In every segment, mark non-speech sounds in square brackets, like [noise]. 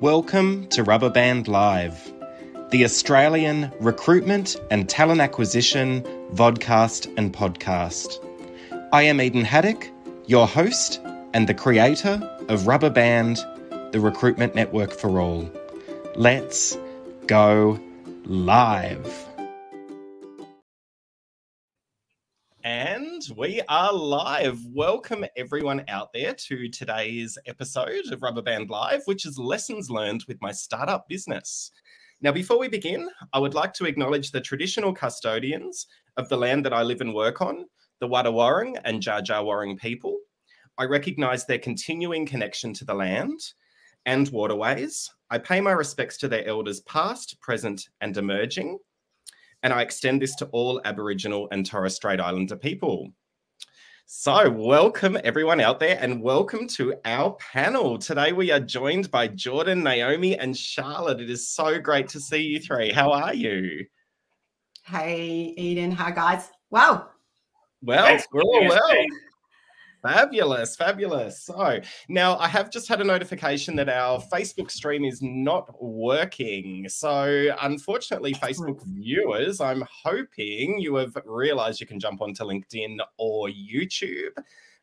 Welcome to Rubberband Live, the Australian recruitment and talent acquisition vodcast and podcast. I am Eden Haddock, your host and the creator of Rubberband, the recruitment network for all. Let's go live. And we are live. Welcome everyone out there to today's episode of Rubberband Live, which is lessons learned with my startup business. Now, before we begin, I would like to acknowledge the traditional custodians of the land that I live and work on, the Wadawurrung and Dja Wurrung people. I recognise their continuing connection to the land and waterways. I pay my respects to their elders past, present, and emerging and I extend this to all Aboriginal and Torres Strait Islander people. So, welcome everyone out there, and welcome to our panel. Today, we are joined by Jordan, Naomi, and Charlotte. It is so great to see you three. How are you? Hey, Eden. Hi, guys. Wow. Well, we're all well. Fabulous, fabulous. So now I have just had a notification that our Facebook stream is not working. So unfortunately, Facebook viewers, I'm hoping you have realized you can jump onto LinkedIn or YouTube.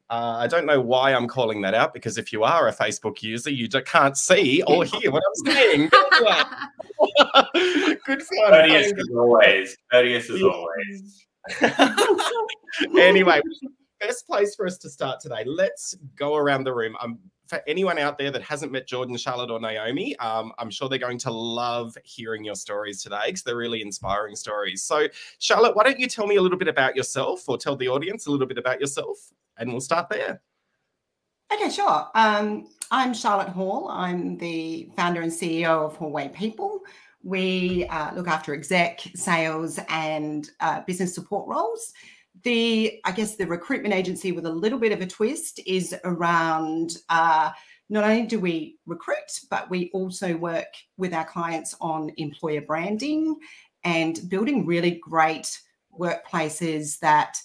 Uh, I don't know why I'm calling that out because if you are a Facebook user, you can't see or hear what I'm saying. [laughs] Good [laughs] fun. Courteous as always. Courteous as always. [laughs] anyway, best place for us to start today. Let's go around the room. Um, for anyone out there that hasn't met Jordan, Charlotte, or Naomi, um, I'm sure they're going to love hearing your stories today because they're really inspiring stories. So, Charlotte, why don't you tell me a little bit about yourself or tell the audience a little bit about yourself and we'll start there. Okay, sure. Um, I'm Charlotte Hall. I'm the founder and CEO of Hallway People. We uh, look after exec, sales, and uh, business support roles the i guess the recruitment agency with a little bit of a twist is around uh, not only do we recruit but we also work with our clients on employer branding and building really great workplaces that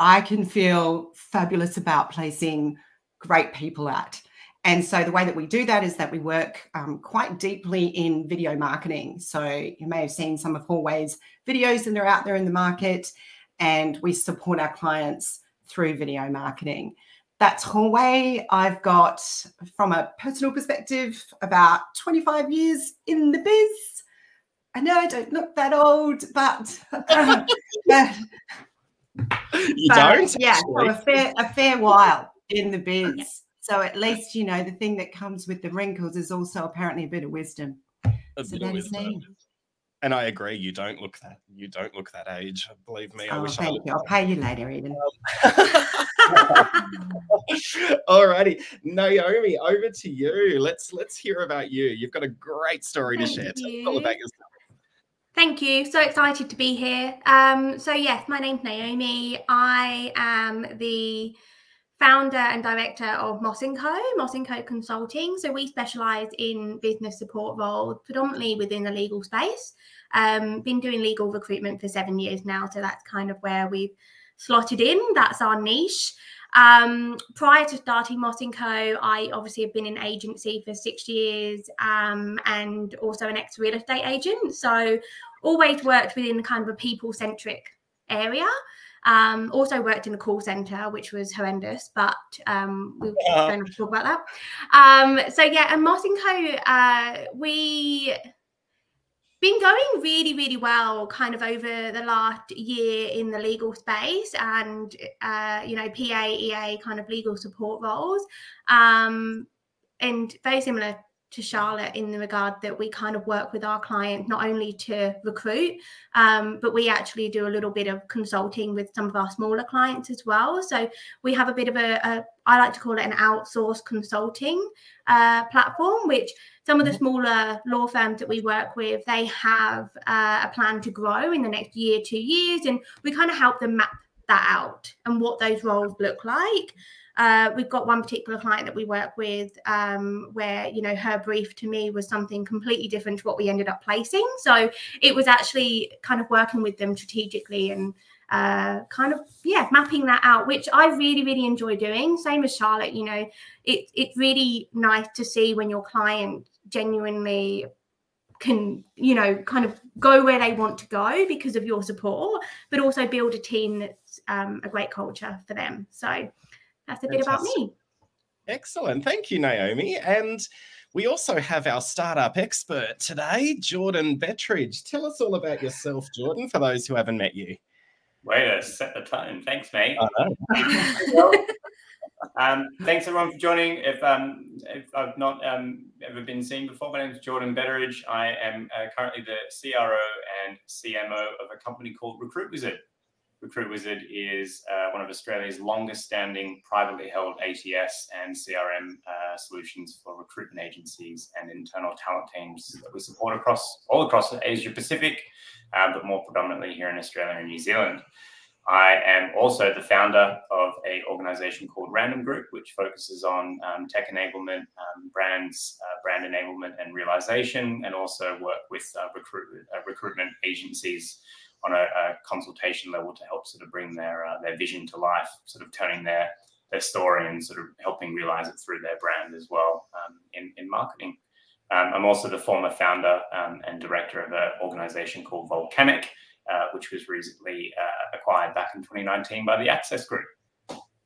i can feel fabulous about placing great people at and so the way that we do that is that we work um, quite deeply in video marketing. So you may have seen some of Hallway's videos and they're out there in the market and we support our clients through video marketing. That's Hallway. I've got, from a personal perspective, about 25 years in the biz. I know I don't look that old, but [laughs] uh. You but, don't? Yeah, so a fair, a fair while in the biz. So at least, you know, the thing that comes with the wrinkles is also apparently a bit of wisdom. A so bit of wisdom. And I agree, you don't look that you don't look that age. Believe me. Oh, I wish thank I you. I'll pay you later, Eden. [laughs] Alrighty, Naomi, over to you. Let's let's hear about you. You've got a great story thank to share. Tell all about yourself. Thank you. So excited to be here. Um, so yes, my name's Naomi. I am the founder and director of Moss & Co, Moss & Co Consulting. So we specialise in business support roles, predominantly within the legal space. Um, been doing legal recruitment for seven years now, so that's kind of where we've slotted in. That's our niche. Um, prior to starting Moss & Co, I obviously have been in agency for six years um, and also an ex-real estate agent. So always worked within kind of a people-centric area. Um, also worked in the call center, which was horrendous, but um, we yeah. don't have to talk about that. Um, so yeah, and Moss & Co, uh, we been going really, really well kind of over the last year in the legal space and, uh, you know, PA, EA kind of legal support roles. Um, and very similar to Charlotte in the regard that we kind of work with our client not only to recruit, um, but we actually do a little bit of consulting with some of our smaller clients as well. So we have a bit of a, a I like to call it an outsourced consulting uh, platform, which some of the mm-hmm. smaller law firms that we work with, they have uh, a plan to grow in the next year, two years, and we kind of help them map that out and what those roles look like. Uh, we've got one particular client that we work with um, where you know her brief to me was something completely different to what we ended up placing. So it was actually kind of working with them strategically and uh, kind of yeah mapping that out which i really really enjoy doing. Same as charlotte you know it, it's really nice to see when your client genuinely can you know kind of go where they want to go because of your support but also build a team that's um, a great culture for them. So that's a bit about me. Excellent. Thank you naomi. And we also have our startup expert today jordan Betteridge tell us all about yourself jordan for those who haven't met you. Way to set the tone. Thanks mate. Um, thanks everyone for joining. If, um, if I've not um, ever been seen before, my name is Jordan Betteridge. I am uh, currently the CRO and CMO of a company called Recruit Wizard. Recruit Wizard is uh, one of Australia's longest standing privately held ATS and CRM uh, solutions for recruitment agencies and internal talent teams that we support across all across Asia Pacific, uh, but more predominantly here in Australia and New Zealand. I am also the founder of a organization called Random Group, which focuses on um, tech enablement, um, brands, uh, brand enablement, and realization, and also work with uh, recruit, uh, recruitment agencies on a, a, consultation level to help sort of bring their uh, their vision to life, sort of turning their their story and sort of helping realize it through their brand as well um, in in marketing. Um, I'm also the former founder um, and director of an organization called Volcanic uh, which was recently uh, acquired back in 2019 by the Access Group.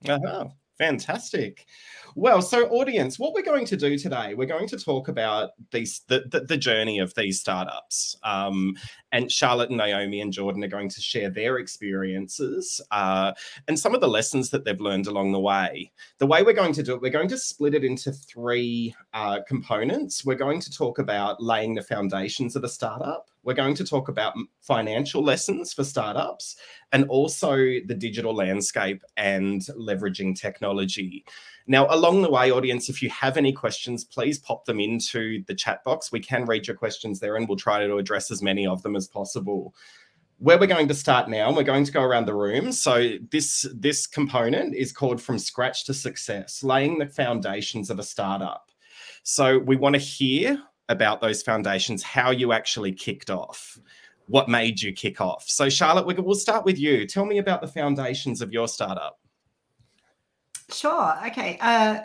Uh-huh. Fantastic. Well, so audience, what we're going to do today, we're going to talk about these the, the, the journey of these startups. Um, and Charlotte and Naomi and Jordan are going to share their experiences uh, and some of the lessons that they've learned along the way. The way we're going to do it, we're going to split it into three uh, components. We're going to talk about laying the foundations of a startup. We're going to talk about financial lessons for startups and also the digital landscape and leveraging technology. Now, along the way, audience, if you have any questions, please pop them into the chat box. We can read your questions there and we'll try to address as many of them as possible. Where we're going to start now, we're going to go around the room. So this, this component is called From Scratch to Success, laying the foundations of a startup. So we want to hear about those foundations, how you actually kicked off, what made you kick off. So, Charlotte, we'll start with you. Tell me about the foundations of your startup. Sure. Okay. Uh,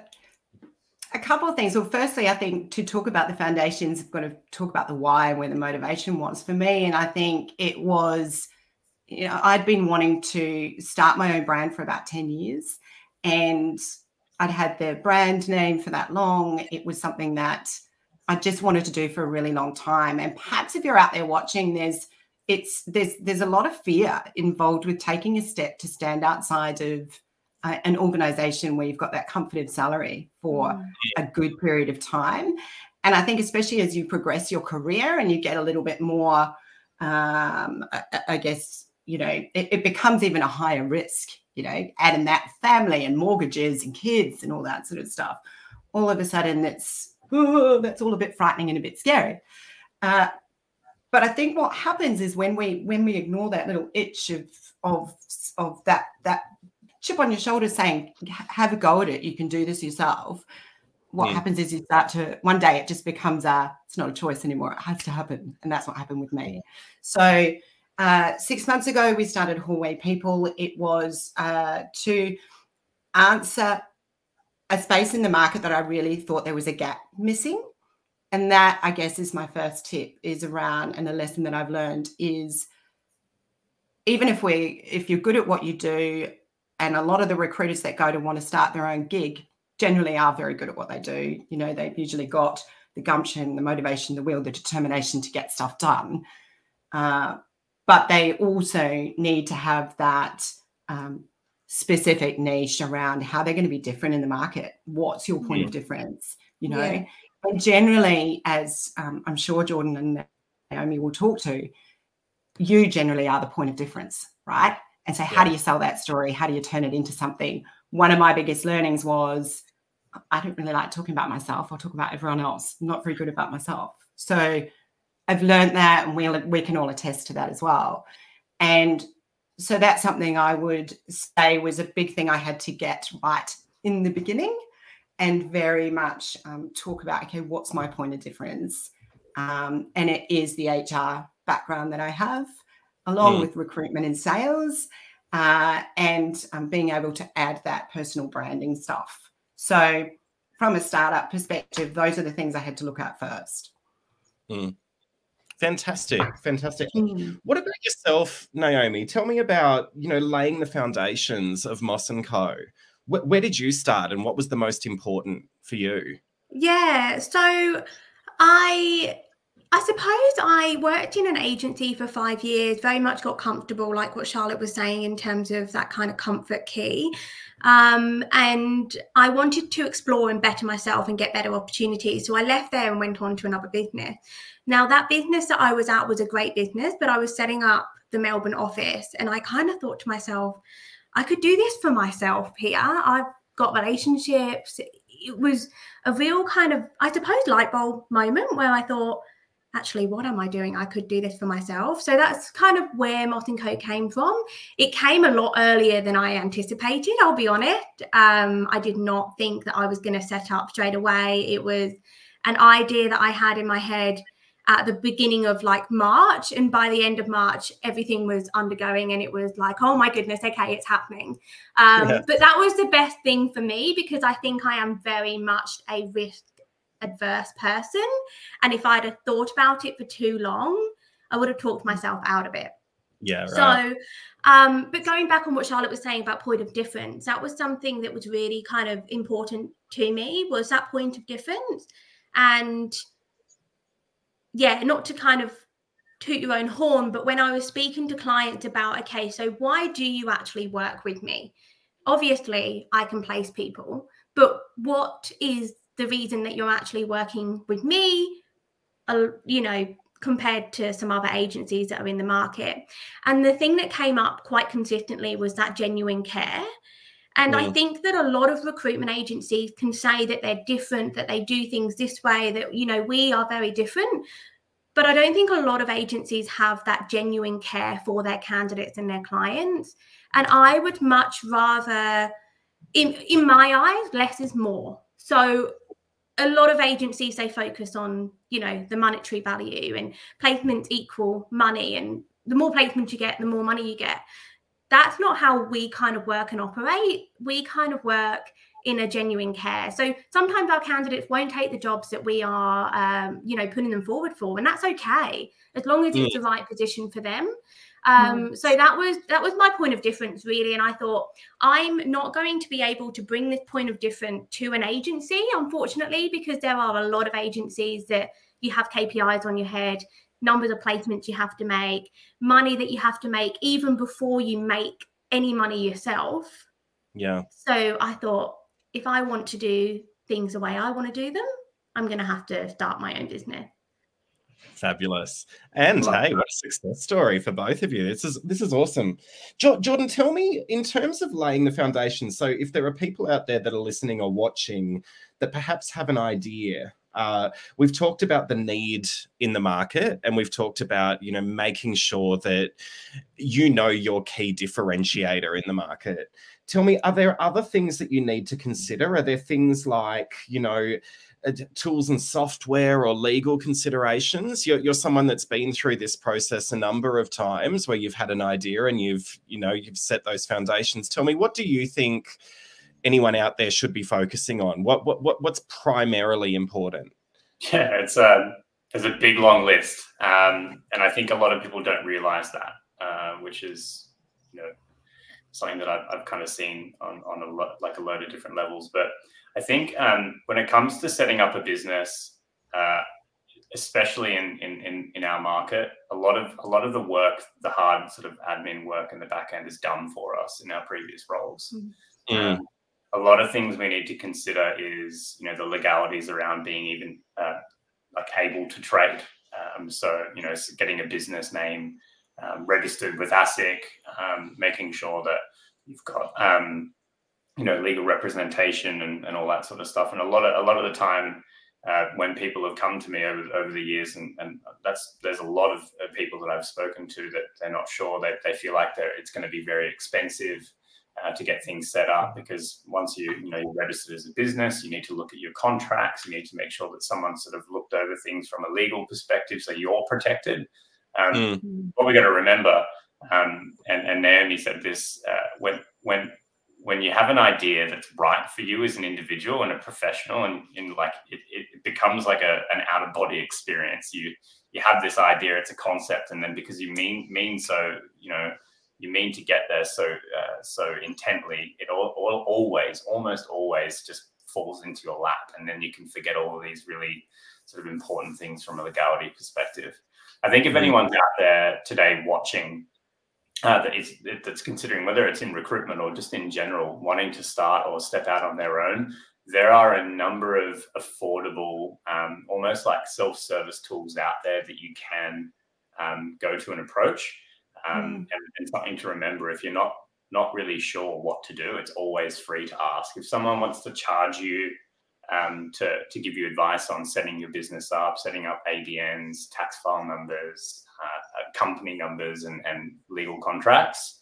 a couple of things. Well, firstly, I think to talk about the foundations, I've got to talk about the why and where the motivation was for me. And I think it was, you know, I'd been wanting to start my own brand for about 10 years. And I'd had the brand name for that long. It was something that I just wanted to do for a really long time. And perhaps if you're out there watching, there's it's there's there's a lot of fear involved with taking a step to stand outside of uh, an organization where you've got that comforted salary for mm. a good period of time. And I think especially as you progress your career and you get a little bit more, um, I, I guess you know it, it becomes even a higher risk. You know, adding that family and mortgages and kids and all that sort of stuff. All of a sudden, it's oh, that's all a bit frightening and a bit scary. Uh, but I think what happens is when we when we ignore that little itch of of of that that chip on your shoulder saying have a go at it. You can do this yourself. What yeah. happens is you start to one day it just becomes a it's not a choice anymore. It has to happen. And that's what happened with me. So uh, six months ago we started hallway people. It was uh, to answer a space in the market that I really thought there was a gap missing. And that, I guess, is my first tip is around, and a lesson that I've learned is even if we, if you're good at what you do, and a lot of the recruiters that go to want to start their own gig generally are very good at what they do. You know, they've usually got the gumption, the motivation, the will, the determination to get stuff done. Uh, but they also need to have that um, specific niche around how they're going to be different in the market. What's your point yeah. of difference? You know, yeah. and generally, as um, I'm sure Jordan and Naomi will talk to, you generally are the point of difference, right? And so, yeah. how do you sell that story? How do you turn it into something? One of my biggest learnings was I don't really like talking about myself. I'll talk about everyone else. I'm not very good about myself. So I've learned that, and we we can all attest to that as well. And so that's something I would say was a big thing I had to get right in the beginning and very much um, talk about okay, what's my point of difference? Um, and it is the HR background that I have, along mm. with recruitment and sales, uh, and um, being able to add that personal branding stuff. So from a startup perspective, those are the things I had to look at first. Mm. Fantastic, fantastic. Mm. What about yourself, Naomi? Tell me about you know laying the foundations of Moss and Co. Where, where did you start, and what was the most important for you? Yeah, so I I suppose I worked in an agency for five years, very much got comfortable, like what Charlotte was saying, in terms of that kind of comfort key. Um, and I wanted to explore and better myself and get better opportunities. So I left there and went on to another business. Now, that business that I was at was a great business, but I was setting up the Melbourne office. And I kind of thought to myself, I could do this for myself here. I've got relationships. It was a real kind of, I suppose, light bulb moment where I thought, actually, what am I doing? I could do this for myself. So that's kind of where Moss and Co came from. It came a lot earlier than I anticipated, I'll be honest. Um, I did not think that I was going to set up straight away. It was an idea that I had in my head at the beginning of like March. And by the end of March, everything was undergoing and it was like, oh my goodness, okay, it's happening. Um, yeah. But that was the best thing for me because I think I am very much a risk adverse person. And if I'd have thought about it for too long, I would have talked myself out of it. Yeah. Right. So, um, but going back on what Charlotte was saying about point of difference, that was something that was really kind of important to me was that point of difference. And yeah, not to kind of toot your own horn, but when I was speaking to clients about, okay, so why do you actually work with me? Obviously, I can place people, but what is the reason that you're actually working with me, uh, you know, compared to some other agencies that are in the market. And the thing that came up quite consistently was that genuine care. And I think that a lot of recruitment agencies can say that they're different, that they do things this way, that, you know, we are very different. But I don't think a lot of agencies have that genuine care for their candidates and their clients. And I would much rather, in, in my eyes, less is more. So a lot of agencies they focus on you know the monetary value and placements equal money and the more placements you get the more money you get. That's not how we kind of work and operate. We kind of work in a genuine care. So sometimes our candidates won't take the jobs that we are um, you know putting them forward for and that's okay as long as it's the right position for them um, so that was that was my point of difference really and i thought i'm not going to be able to bring this point of difference to an agency unfortunately because there are a lot of agencies that you have kpis on your head numbers of placements you have to make money that you have to make even before you make any money yourself. Yeah. So i thought if i want to do things the way i want to do them i'm going to have to start my own business Fabulous. And Love hey, that. what a success story for both of you. This is this is awesome. Jo- Jordan, tell me in terms of laying the foundation. So if there are people out there that are listening or watching that perhaps have an idea uh, we've talked about the need in the market and we've talked about you know making sure that you know your key differentiator in the market tell me are there other things that you need to consider are there things like you know tools and software or legal considerations? You're, you're someone that's been through this process a number of times where you've had an idea and you've you know you've set those foundations. Tell me what do you think anyone out there should be focusing on? What what, what what's primarily important? Yeah it's a there's a big long list um, and i think a lot of people don't realize that uh, which is you know something that I've, I've kind of seen on on a lot like a load of different levels but I think um, when it comes to setting up a business, uh, especially in, in, in in our market, a lot of a lot of the work, the hard sort of admin work in the back end is done for us in our previous roles. Mm. Um, a lot of things we need to consider is you know the legalities around being even uh, like able to trade. Um, so you know getting a business name um, registered with ASIC, um, making sure that you've got um, you know legal representation and, and all that sort of stuff. And a lot of a lot of the time uh, when people have come to me over, over the years and, and that's there's a lot of people that I've spoken to that they're not sure. That they feel like they're, it's going to be very expensive uh, to get things set up because once you you know you're registered as a business you need to look at your contracts. You need to make sure that someone sort of looked over things from a legal perspective so you're protected. Um, mm. what we got to remember um, and, and Naomi said this uh, when when when you have an idea that's right for you as an individual and a professional and in like it, it becomes like a, an out of body experience you you have this idea it's a concept and then because you mean mean so you know you mean to get there so uh, so intently it all, all, always almost always just falls into your lap and then you can forget all of these really sort of important things from a legality perspective i think if mm. anyone's out there today watching uh, that is that's considering whether it's in recruitment or just in general wanting to start or step out on their own there are a number of affordable um, almost like self-service tools out there that you can um, go to and approach um, mm. and, and, something to remember if you're not not really sure what to do it's always free to ask if someone wants to charge you um, to, to give you advice on setting your business up setting up ABNs tax file numbers company numbers and, and legal contracts,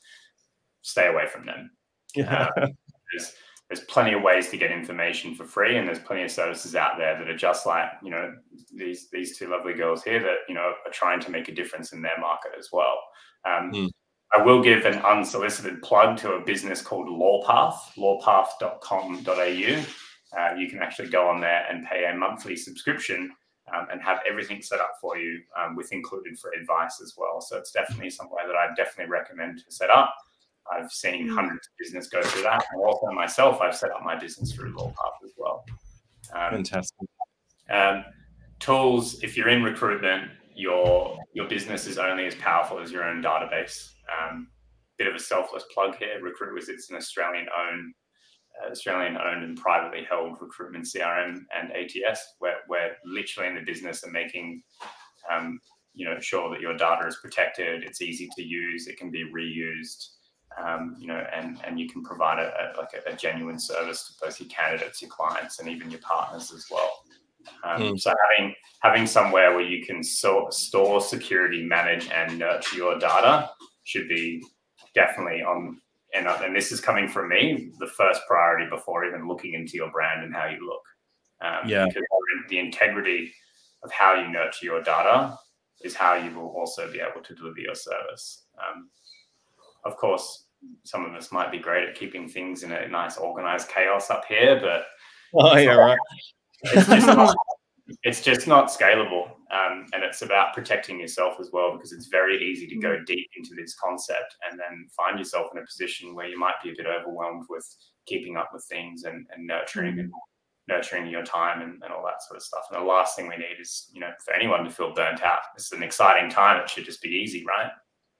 stay away from them. Yeah. Uh, there's, there's plenty of ways to get information for free, and there's plenty of services out there that are just like you know these these two lovely girls here that you know are trying to make a difference in their market as well. Um, mm. I will give an unsolicited plug to a business called Lawpath, lawpath.com.au. Uh, you can actually go on there and pay a monthly subscription um, and have everything set up for you um, with included for advice as well. So it's definitely somewhere that I definitely recommend to set up. I've seen mm. hundreds of business go through that. And also myself, I've set up my business through Lawpath as well. Um, Fantastic. Um, tools, if you're in recruitment, your your business is only as powerful as your own database. Um, bit of a selfless plug here. Recruit Wizard's an Australian owned Australian owned and privately held recruitment CRM and ATS. We're, we're literally in the business of making um, you know sure that your data is protected, it's easy to use, it can be reused, um, you know, and and you can provide a, a like a, a, genuine service to both your candidates, your clients, and even your partners as well. Um, mm. So having having somewhere where you can so, store, security, manage, and nurture your data should be definitely on and, uh, and this is coming from me, the first priority before even looking into your brand and how you look. Um, yeah. Because the integrity of how you nurture your data is how you will also be able to deliver your service. Um, of course, some of us might be great at keeping things in a nice organized chaos up here, but oh yeah, right. [laughs] It's just not, [laughs] it's just not scalable. Um, and it's about protecting yourself as well, because it's very easy to go mm. deep into this concept and then find yourself in a position where you might be a bit overwhelmed with keeping up with things and, and nurturing mm. and nurturing your time and, and all that sort of stuff. And the last thing we need is, you know, for anyone to feel burnt out. It's an exciting time. It should just be easy, right?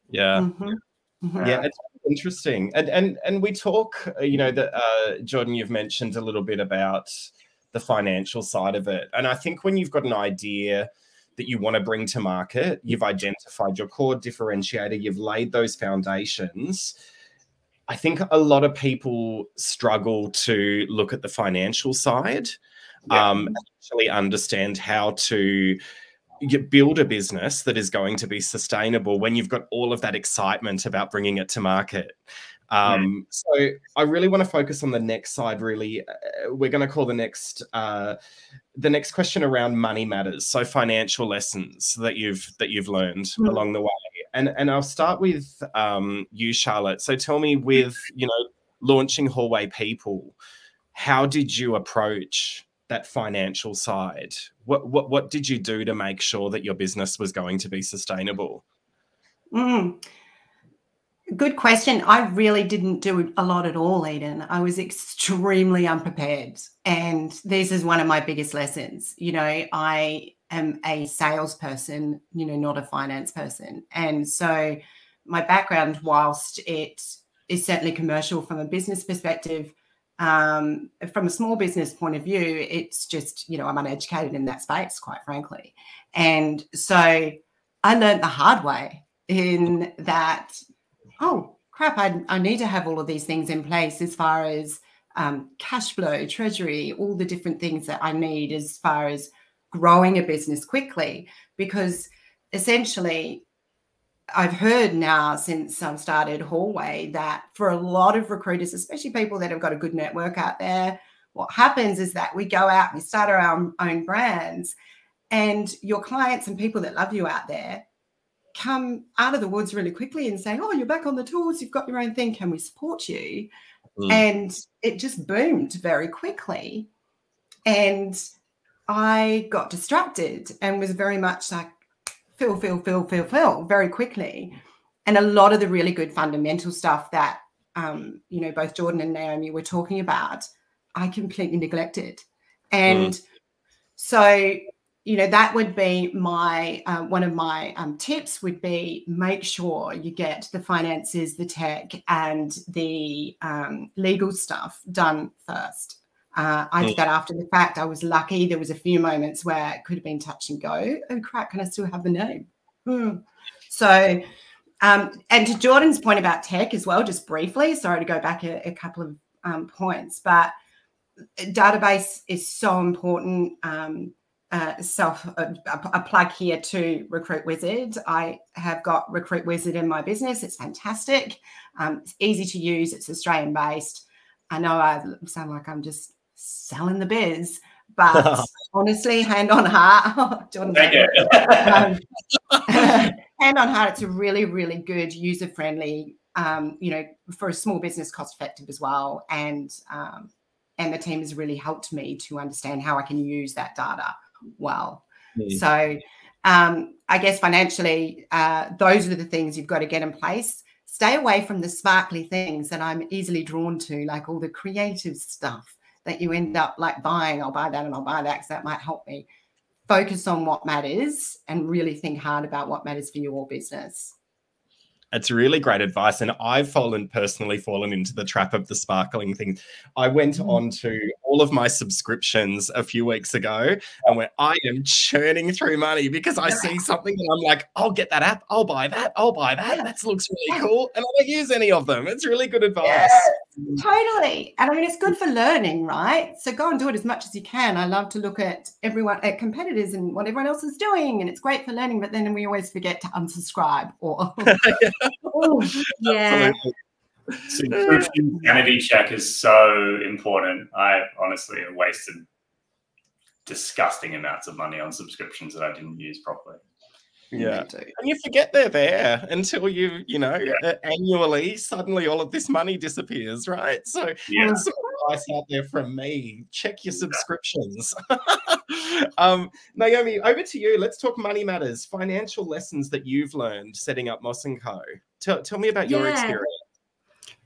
Yeah. Mm-hmm. Mm-hmm. Yeah, it's interesting. And and and we talk, uh, you know, that uh, Jordan, you've mentioned a little bit about the financial side of it. And I think when you've got an idea that you want to bring to market, you've identified your core differentiator, you've laid those foundations. I think a lot of people struggle to look at the financial side, yeah. um, actually understand how to build a business that is going to be sustainable when you've got all of that excitement about bringing it to market. Um, So I really want to focus on the next side. Really, uh, we're going to call the next uh, the next question around money matters. So financial lessons that you've that you've learned mm. along the way. And and I'll start with um, you, Charlotte. So tell me, with you know launching Hallway People, how did you approach that financial side? What what what did you do to make sure that your business was going to be sustainable? Mm. Good question. I really didn't do a lot at all, Eden. I was extremely unprepared. And this is one of my biggest lessons. You know, I am a salesperson, you know, not a finance person. And so my background, whilst it is certainly commercial from a business perspective, um, from a small business point of view, it's just, you know, I'm uneducated in that space, quite frankly. And so I learned the hard way in that oh crap, I, I need to have all of these things in place as far as um, cash flow, treasury, all the different things that I need as far as growing a business quickly. Because essentially, I've heard now since I've started Hallway that for a lot of recruiters, especially people that have got a good network out there, what happens is that we go out, we start our own brands, and your clients and people that love you out there come out of the woods really quickly and say, Oh, you're back on the tools, you've got your own thing, can we support you? Mm. And it just boomed very quickly. And I got distracted and was very much like, fill, fill, fill, fill, fill very quickly. And a lot of the really good fundamental stuff that, um, you know, both Jordan and Naomi were talking about, I completely neglected. And mm. so you know that would be my uh, one of my um, tips would be make sure you get the finances the tech and the um, legal stuff done first. Uh, i did that after the fact. I was lucky. There was a few moments where it could have been touch and go. Oh crap can i still have the name? Hmm. so um, and to jordan's point about tech as well just briefly sorry to go back a, a couple of um, points but database is so important um, uh, self a, a, plug here to Recruit Wizard. I have got Recruit Wizard in my business. It's fantastic. Um, it's easy to use. It's Australian based. I know I sound like I'm just selling the biz, but [laughs] honestly, hand on heart, [laughs] Jordan, um, [laughs] hand on heart, it's a really, really good user friendly. Um, you know, for a small business, cost effective as well, and um, and the team has really helped me to understand how I can use that data well. Mm. So um, I guess financially, uh, those are the things you've got to get in place. Stay away from the sparkly things that I'm easily drawn to, like all the creative stuff that you end up like buying. I'll buy that and I'll buy that because that might help me. Focus on what matters and really think hard about what matters for your business. It's really great advice. And I've fallen personally fallen into the trap of the sparkling thing. I went mm. on to all of my subscriptions a few weeks ago and where I am churning through money because I see [laughs] something and I'm like, I'll get that app, I'll buy that, I'll buy that. Yeah. That looks really cool. And I don't use any of them. It's really good advice. Yeah, totally. And I mean, it's good for learning, right? So go and do it as much as you can. I love to look at everyone, at competitors and what everyone else is doing. And it's great for learning, but then we always forget to unsubscribe or [laughs] oh, yeah. Subscription sanity check is so important. I honestly have wasted disgusting amounts of money on subscriptions that I didn't use properly. Yeah, and you forget they're there until you, you know, yeah. annually suddenly all of this money disappears, right? So, yeah. Advice out there from me: check your subscriptions. [laughs] um, Naomi, over to you. Let's talk money matters, financial lessons that you've learned setting up Moss and Co. Tell, tell me about your experience.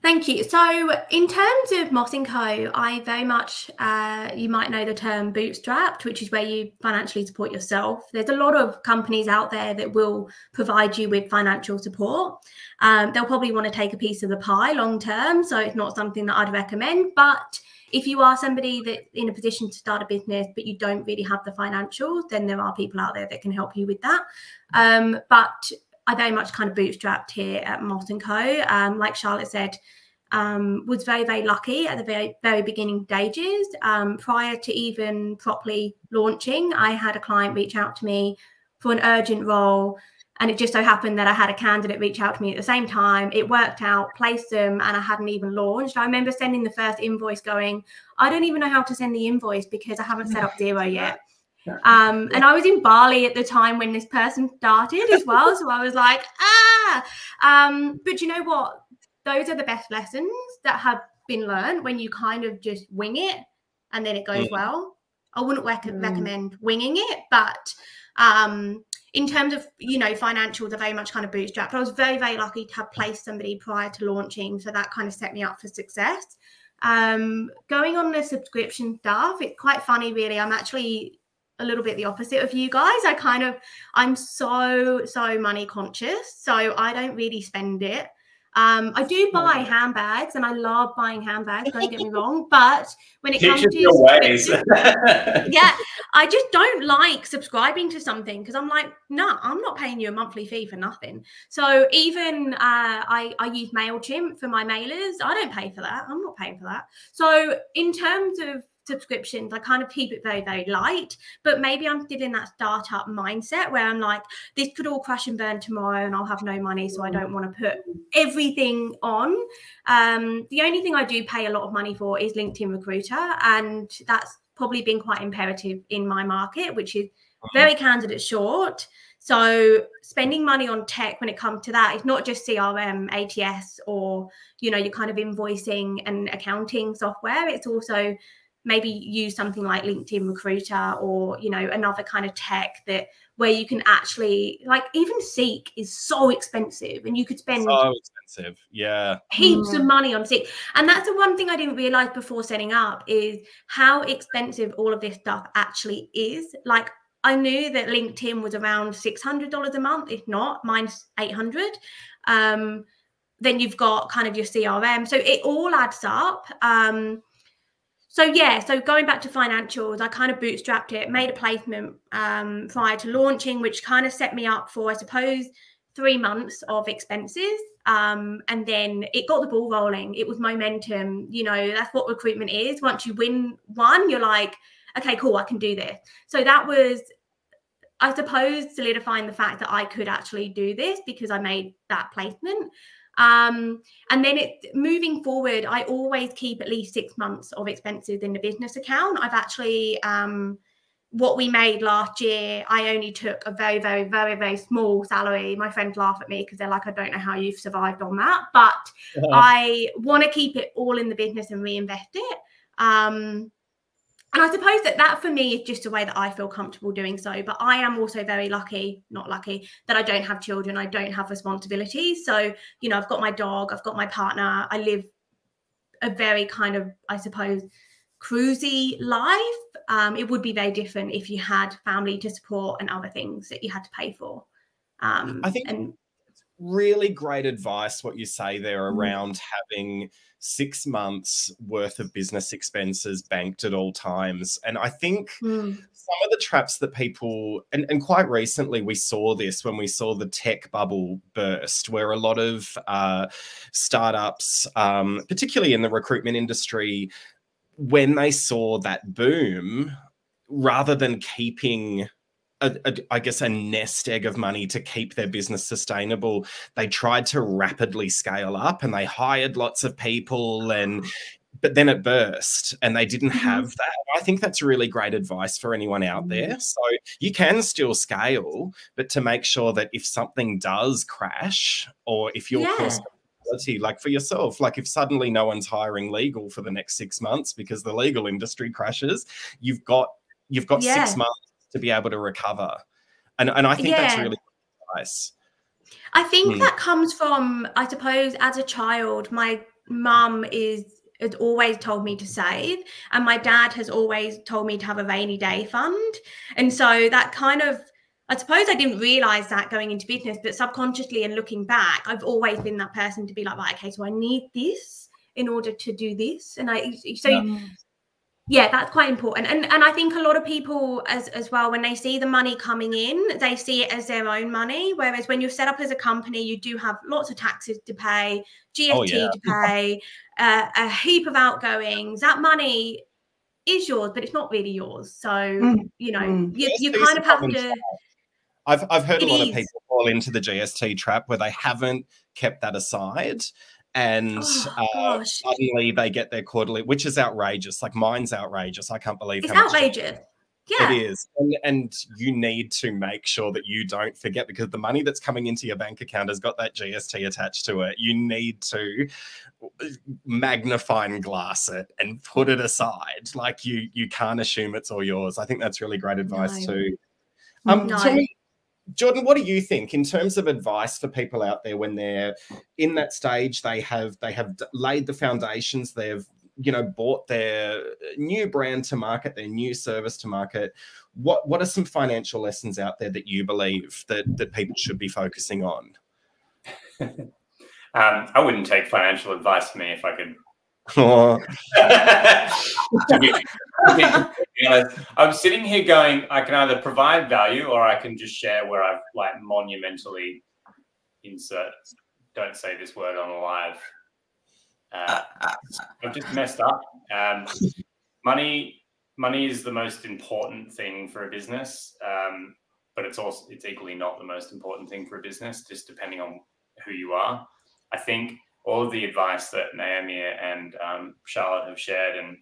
Thank you. So, in terms of Moss & Co, I very much, uh, you might know the term bootstrapped, which is where you financially support yourself. There's a lot of companies out there that will provide you with financial support. Um, they'll probably want to take a piece of the pie long term, so it's not something that I'd recommend. But if you are somebody that's in a position to start a business, but you don't really have the financials, then there are people out there that can help you with that. Um, but I very much kind of bootstrapped here at Moss & Co. Um, like Charlotte said, um, was very, very lucky at the very, very beginning stages. Um, prior to even properly launching, I had a client reach out to me for an urgent role. And it just so happened that I had a candidate reach out to me at the same time. It worked out, placed them, and I hadn't even launched. I remember sending the first invoice going, I don't even know how to send the invoice because I haven't set up [laughs] Xero yet. Um, and I was in Bali at the time when this person started as well. So I was like, ah. Um, but you know what? Those are the best lessons that have been learned when you kind of just wing it and then it goes mm. well. I wouldn't rec- mm. recommend winging it, but um, in terms of you know financials are very much kind of bootstrapped. I was very very lucky to have placed somebody prior to launching, so that kind of set me up for success. Um, going on the subscription stuff, it's quite funny really. I'm actually a little bit the opposite of you guys. I kind of I'm so so money conscious, so I don't really spend it. Um, I do buy handbags and I love buying handbags, don't get me [laughs] wrong. But when it Teach comes to your ways. [laughs] yeah, I just don't like subscribing to something because I'm like, no, nah, I'm not paying you a monthly fee for nothing. So even uh, I, I use MailChimp for my mailers. I don't pay for that. I'm not paying for that. So in terms of subscriptions, I kind of keep it very, very light. But maybe I'm still in that startup mindset where I'm like, this could all crash and burn tomorrow and I'll have no money. So I don't want to put everything on. Um, the only thing I do pay a lot of money for is LinkedIn Recruiter. And that's probably been quite imperative in my market, which is very candidate short. So spending money on tech when it comes to that, it's not just CRM, ATS, or you know, your kind of invoicing and accounting software. It's also maybe use something like LinkedIn Recruiter or you know another kind of tech that where you can actually like even Seek is so expensive and you could spend so expensive, yeah, heaps mm. of money on Seek. And that's the one thing I didn't realize before setting up is how expensive all of this stuff actually is. Like I knew that LinkedIn was around six hundred dollars a month, if not, mine's eight hundred. Um, then you've got kind of your CRM, so it all adds up. Um, so yeah, so going back to financials, I kind of bootstrapped it, made a placement um, prior to launching, which kind of set me up for, I suppose, three months of expenses. Um, and then it got the ball rolling. It was momentum. You know, that's what recruitment is. Once you win one, you're like, okay, cool, I can do this. So that was, I suppose, solidifying the fact that I could actually do this because I made that placement. Um, and then it moving forward, I always keep at least six months of expenses in the business account. I've actually um, what we made last year, I only took a very, very, very, very small salary. My friends laugh at me because they're like, I don't know how you've survived on that. But uh-huh. [laughs] I want to keep it all in the business and reinvest it. Um, and I suppose that that for me is just a way that I feel comfortable doing so. But I am also very lucky, not lucky, that I don't have children. I don't have responsibilities. So, you know, I've got my dog, I've got my partner. I live a very kind of, I suppose, cruisy life. Um, it would be very different if you had family to support and other things that you had to pay for. Um, I think and really great advice what you say there mm-hmm. around having six months worth of business expenses banked at all times. And I think mm. some of the traps that people, and, and quite recently we saw this when we saw the tech bubble burst, where a lot of uh, startups, um, particularly in the recruitment industry, when they saw that boom, rather than keeping a, a, I guess a nest egg of money to keep their business sustainable. They tried to rapidly scale up and they hired lots of people and but then it burst and they didn't mm-hmm. have that. I think that's really great advice for anyone out there. Mm-hmm. So you can still scale, but to make sure that if something does crash or if your yeah. like for yourself like if suddenly no one's hiring legal for the next six months because the legal industry crashes you've got you've got yeah. six months to be able to recover. And and I think yeah. that's really nice. I think mm. that comes from, I suppose, as a child, my mum is has always told me to save, and my dad has always told me to have a rainy day fund. And so that kind of I suppose I didn't realize that going into business, but subconsciously and looking back, I've always been that person to be like, right, okay, so I need this in order to do this. And I so yeah yeah that's quite important and and i think a lot of people as as well when they see the money coming in they see it as their own money whereas when you're set up as a company you do have lots of taxes to pay gst oh, yeah. to pay uh, a heap of outgoings that money is yours but it's not really yours so mm. you know mm. you, you kind of have to I've, I've heard a lot is. of people fall into the GST trap where they haven't kept that aside and oh, uh, suddenly they get their quarterly, which is outrageous. Like mine's outrageous. I can't believe it's outrageous. Yeah. It is. And, and you need to make sure that you don't forget because the money that's coming into your bank account has got that GST attached to it. You need to uh, magnifying glass it and put it aside. Like you you can't assume it's all yours. I think that's really great advice no. too. Um, no. me, Jordan, what do you think in terms of advice for people out there when they're in that stage? They have they have laid the foundations. They've you know bought their new brand to market, their new service to market. What what are some financial lessons out there that you believe that that people should be focusing on? [laughs] um, I wouldn't take financial advice from me if I could [laughs] I'm sitting here going, I can either provide value or I can just share where I've like monumentally insert. Don't say this word on a live. Uh, I've just messed up. Um, money, money is the most important thing for a business, um, but it's also it's equally not the most important thing for a business, just depending on who you are. I think all of the advice that Naomi and um, Charlotte have shared and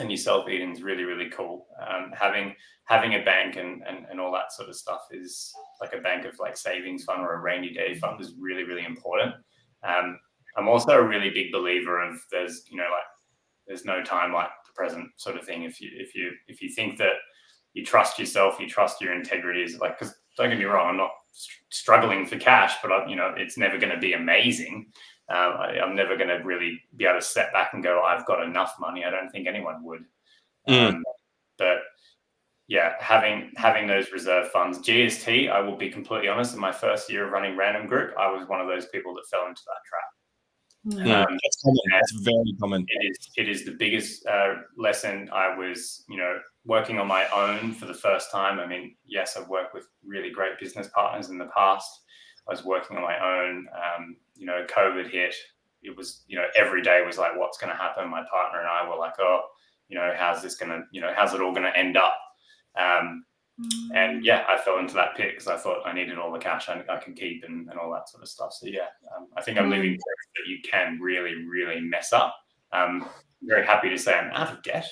and your self Eden is really really cool. Um, having having a bank and, and and all that sort of stuff is like a bank of like savings fund or a rainy day fund is really really important. Um, I'm also a really big believer of there's you know like there's no time like the present sort of thing. If you if you if you think that you trust yourself, you trust your integrity is like because don't get me wrong, I'm not struggling for cash, but I, you know it's never going to be amazing. Um, I, am never going to really be able to step back and go, I've got enough money. I don't think anyone would. Mm. Um, but yeah, having having those reserve funds, GST, I will be completely honest. In my first year of running Random Group, I was one of those people that fell into that trap. Yeah, um, that's common. That's very common. It is. It is the biggest uh, lesson. I was, you know, working on my own for the first time. I mean, yes, I've worked with really great business partners in the past. I was working on my own. Um, you know, COVID hit. It was, you know, every day was like, what's going to happen? My partner and I were like, oh, you know, how's this going to, you know, how's it all going to end up? Um, and yeah, I fell into that pit because I thought I needed all the cash I, I can keep and, and all that sort of stuff. So yeah, um, I think I'm living mm. that you can really, really mess up. Um, very happy to say I'm out of debt.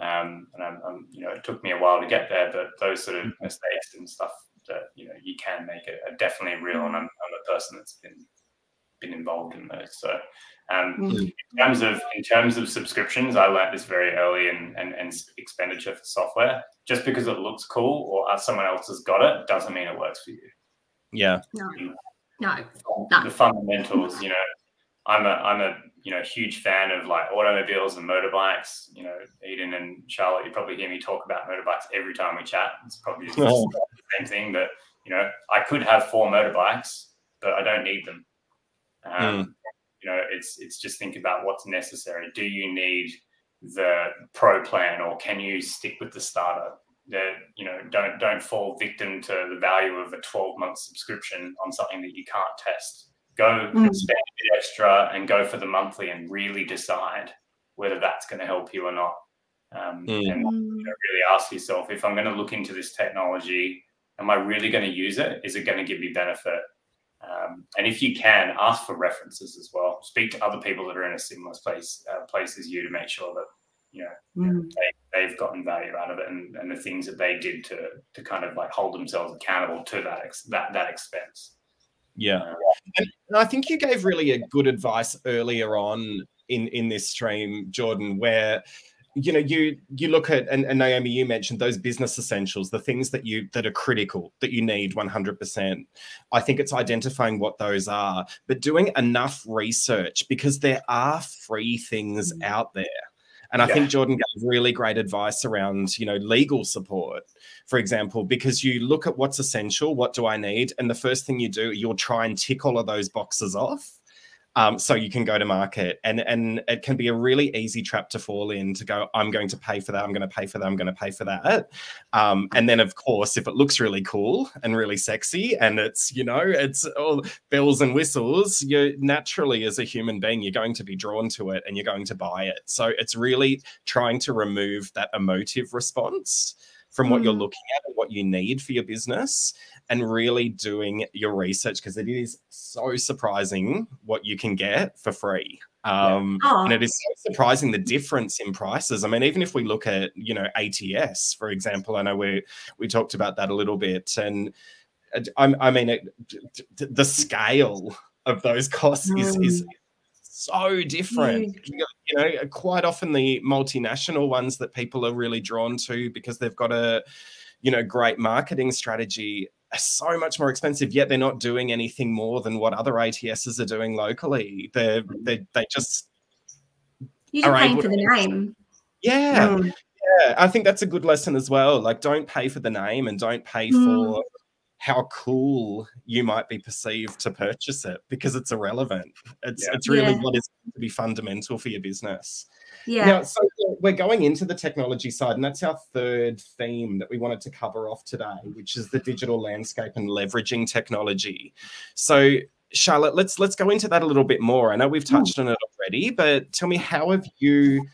Um, and I'm, I'm, you know, it took me a while to get there, but those sort of mm-hmm. mistakes and stuff that you know you can make it are definitely real. And I'm, I'm a person that's been been involved in those. So um, mm-hmm. in terms of in terms of subscriptions, I learned this very early and and and expenditure for software. Just because it looks cool or someone else has got it doesn't mean it works for you. Yeah. No. No. no. The fundamentals, you know, I'm a I'm a you know huge fan of like automobiles and motorbikes. You know, Eden and Charlotte, you probably hear me talk about motorbikes every time we chat. It's probably oh. [laughs] the same thing, but you know, I could have four motorbikes, but I don't need them. Um, mm. You know, it's it's just think about what's necessary. Do you need the pro plan, or can you stick with the starter? That you know, don't don't fall victim to the value of a 12 month subscription on something that you can't test. Go mm. spend a bit extra and go for the monthly, and really decide whether that's going to help you or not. Um, mm. And you know, really ask yourself if I'm going to look into this technology, am I really going to use it? Is it going to give me benefit? Um, and if you can, ask for references as well. Speak to other people that are in a similar place uh, place as you to make sure that you know mm. they, have gotten value out of it and, and the things that they did to to kind of like hold themselves accountable to that ex- that that expense. Yeah, and I think you gave really a good advice earlier on in in this stream, Jordan, where you know you you look at and, and, naomi you mentioned those business essentials the things that you that are critical that you need 100% i think it's identifying what those are but doing enough research because there are free things mm. out there and I yeah. think Jordan gave really great advice around, you know, legal support, for example, because you look at what's essential, what do I need? And the first thing you do, you'll try and tick all of those boxes off um, so you can go to market and and it can be a really easy trap to fall in to go i'm going to pay for that i'm going to pay for that i'm going to pay for that. Um, and then of course if it looks really cool and really sexy and it's you know it's all bells and whistles you naturally as a human being you're going to be drawn to it and you're going to buy it. So it's really trying to remove that emotive response from what mm. you're looking at and what you need for your business and really doing your research because it is so surprising what you can get for free. Um, yeah. and it is so surprising the difference in prices. I mean, even if we look at, you know, ATS, for example, I know we we talked about that a little bit. And I, I mean, it, the scale of those costs mm. is, is mm. so different. Mm. You know, quite often the multinational ones that people are really drawn to because they've got a, you know, great marketing strategy so much more expensive, yet they're not doing anything more than what other ATSs are doing locally. They're they they just you're paying for the name. Yeah. Mm. Yeah. I think that's a good lesson as well. Like don't pay for the name and don't pay mm. for how cool you might be perceived to purchase it because it's irrelevant. It's yeah. it's really yeah. what is to be fundamental for your business. Yeah. Now, so we're going into the technology side, and that's our third theme that we wanted to cover off today, which is the digital landscape and leveraging technology. So, Charlotte, let's let's go into that a little bit more. I know we've touched on it already, but tell me how have you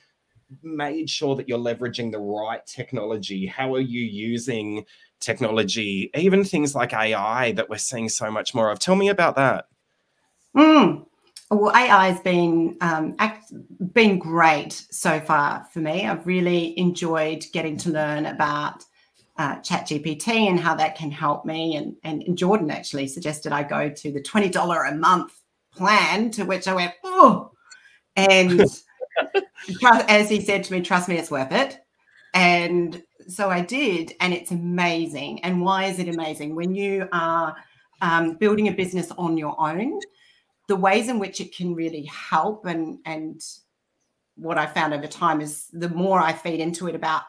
made sure that you're leveraging the right technology? How are you using technology, even things like AI that we're seeing so much more of? Tell me about that. Mm. Well, AI has been um, act, been great so far for me. I've really enjoyed getting to learn about uh, ChatGPT and how that can help me. And, and, Jordan actually suggested I go to the twenty dollar a month plan, to which I went, oh, and [laughs] as he said to me, trust me, it's worth it. And so I did, and it's amazing. And why is it amazing? When you are um, building a business on your own, the ways in which it can really help and and what I found over time is the more I feed into it about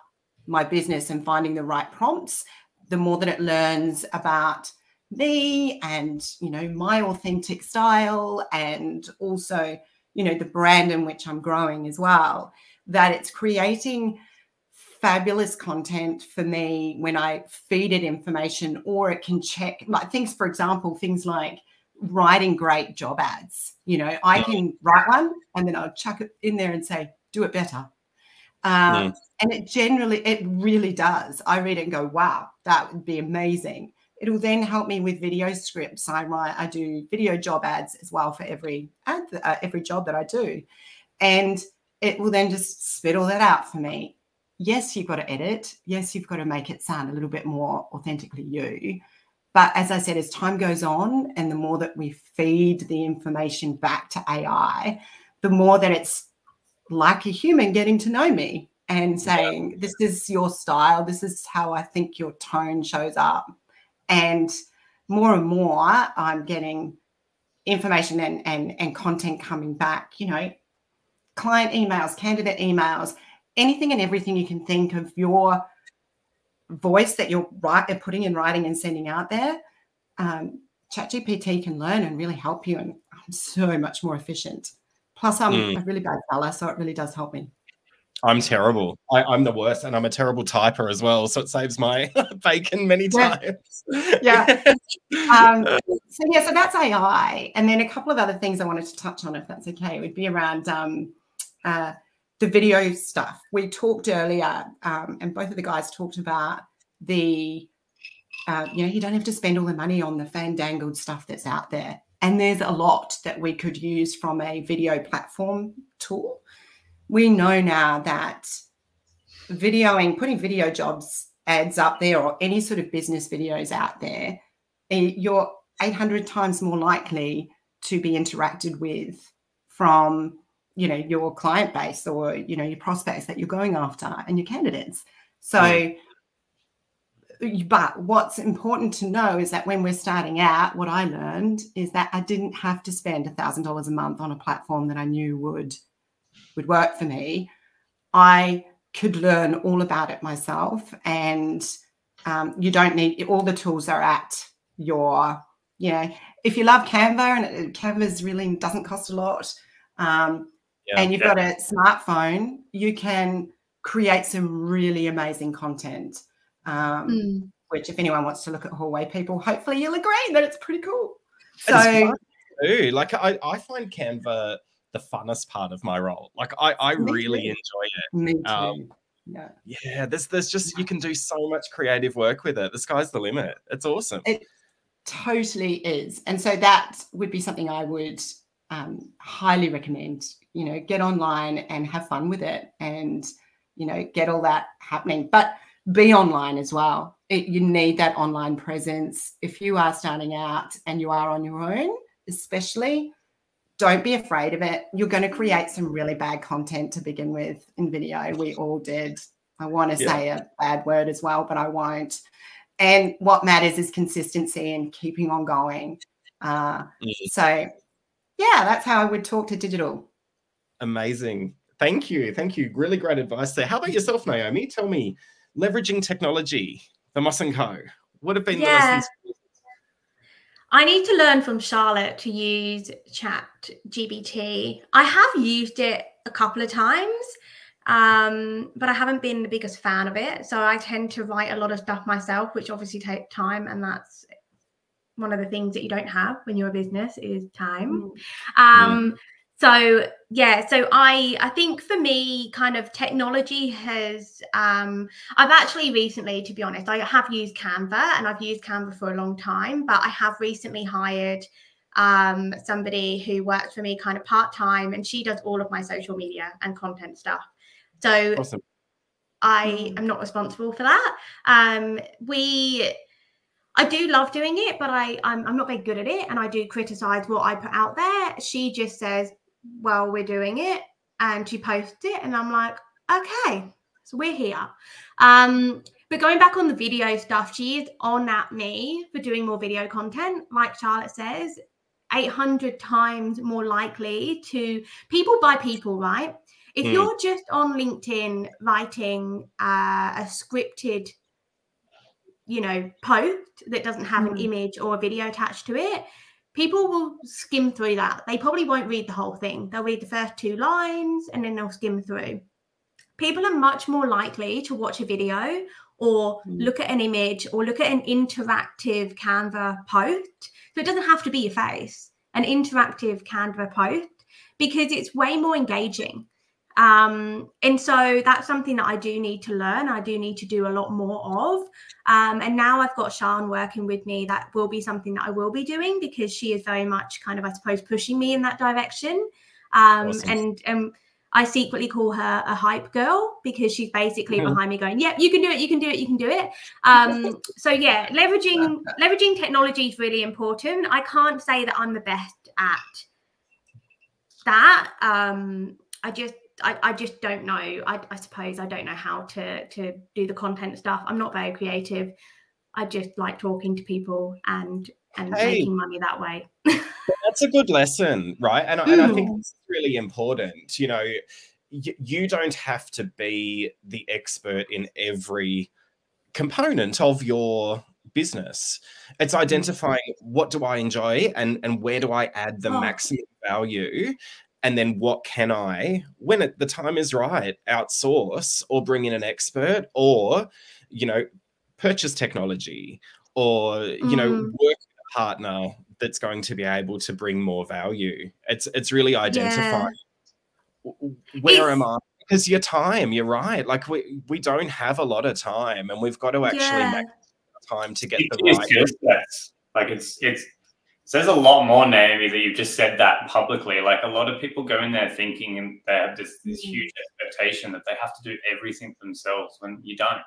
my business and finding the right prompts, the more that it learns about me and you know my authentic style and also you know the brand in which I'm growing as well that it's creating fabulous content for me when I feed it information or it can check like things for example things like writing great job ads. You know I can write one and then I'll chuck it in there and say do it better. Um, and it generally it really does. I read it and go wow that would be amazing. It will then help me with video scripts. I write I do video job ads as well for every ad uh, every job that I do. And it will then just spit all that out for me. Yes, you've got to edit. Yes, you've got to make it sound a little bit more authentically you. But as I said, as time goes on and the more that we feed the information back to AI, the more that it's like a human getting to know me and saying, this is your style, this is how I think your tone shows up. And more and more, I'm getting information and, and, and content coming back, you know, client emails, candidate emails, anything and everything you can think of your voice that you're write, putting in writing and sending out there. Um, ChatGPT can learn and really help you, and I'm so much more efficient. Plus, I'm mm. a really bad fella, so it really does help me. I'm terrible. I, am the worst, and I'm a terrible typer as well. So it saves my [laughs] bacon many times. Yeah. [laughs] um, so yeah, so that's AI, and then a couple of other things I wanted to touch on, if that's okay, would be around um, uh, the video stuff. We talked earlier, um, and both of the guys talked about the, uh, you know, you don't have to spend all the money on the fandangled stuff that's out there. And there's a lot that we could use from a video platform tool. We know now that videoing, putting video jobs ads up there or any sort of business videos out there, eh, you're 800 times more likely to be interacted with from you know your client base or you know your prospects that you're going after and your candidates so yeah. but what's important to know is that when we're starting out what i learned is that i didn't have to spend a thousand dollars a month on a platform that i knew would would work for me i could learn all about it myself and um, you don't need all the tools are at your you know if you love canva and canva really doesn't cost a lot um, yeah, and you've yeah. got a smartphone, you can create some really amazing content. Um, mm. Which, if anyone wants to look at hallway people, hopefully you'll agree that it's pretty cool. So, too. like I, I find Canva the funnest part of my role. Like I, I really too. enjoy it. Me too. Um, yeah. Yeah. There's, there's just you can do so much creative work with it. The sky's the limit. It's awesome. It totally is, and so that would be something I would um, highly recommend you know get online and have fun with it and you know get all that happening. But be online as well. It, you need that online presence. If you are starting out and you are on your own especially don't be afraid of it. You're going to create some really bad content to begin with in video. We all did. I want to yeah. say a bad word as well but i won't. And what matters is consistency and keeping on going. Uh, mm-hmm. so yeah that's how i would talk to digital Amazing. Thank you. Thank you. Really great advice there. How about yourself, Naomi? Tell me, leveraging technology for Moss and Co. What have been yeah. the lessons? I need to learn from Charlotte to use Chat GBT. I have used it a couple of times, um, but I haven't been the biggest fan of it. So I tend to write a lot of stuff myself, which obviously take time, and that's one of the things that you don't have when you're a business is time. Mm. Um, so yeah so i i think for me kind of technology has um i've actually recently to be honest i have used canva and i've used canva for a long time but i have recently hired um, somebody who works for me kind of part time, and she does all of my social media and content stuff. So Awesome. I am not responsible for that. Um, we, I do love doing it, but I I'm, I'm not very good at it, and I do criticize what I put out there. She just says, "Well, we're doing it," and she posts it, and I'm like, "Okay, so we're here." Um, but going back on the video stuff, she is on at me for doing more video content, like Charlotte says. 800 times more likely to people by people, right? If Mm. you're just on LinkedIn writing uh, a scripted, you know, post that doesn't have an Mm. image or a video attached to it, people will skim through that. They probably won't read the whole thing. They'll read the first two lines and then they'll skim through. People are much more likely to watch a video or Mm. look at an image or look at an interactive Canva post. So it doesn't have to be your face, an interactive Canva post, because it's way more engaging. Um, and so that's something that I do need to learn. I do need to do a lot more of. Um, and now I've got Sean working with me. That will be something that I will be doing because she is very much kind of, I suppose, pushing me in that direction. Um, Awesome. And I secretly call her a hype girl because she's basically Mhm. behind me going, "Yep, you can do it. You can do it. You can do it." Um, [laughs] so yeah, leveraging leveraging technology is really important. I can't say that I'm the best at that. Um, I just I, I just don't know. I, I suppose I don't know how to to do the content stuff. I'm not very creative. I just like talking to people and and Hey. making money that way. That's a good lesson, right? And, I- and I think hmm. it's really important. You know, y- you don't have to be the expert in every component of your business. It's hmm. identifying what do I enjoy and and where do I add the Oh. maximum value and then what can I when it, the time is right outsource or bring in an expert or you know purchase technology or you know Mm. work with a partner that's going to be able to bring more value. It's it's really identifying w- where am I? Because your time, you're right. Like we we don't have a lot of time, and we've got to actually Yeah. make time to get It the is right. skill sets. Like it's it's says a lot more, Naomi, that you've just said that publicly. Like a lot of people go in there thinking and they have this this Mm. huge expectation that they have to do everything themselves when you don't.